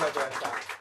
much, Anita.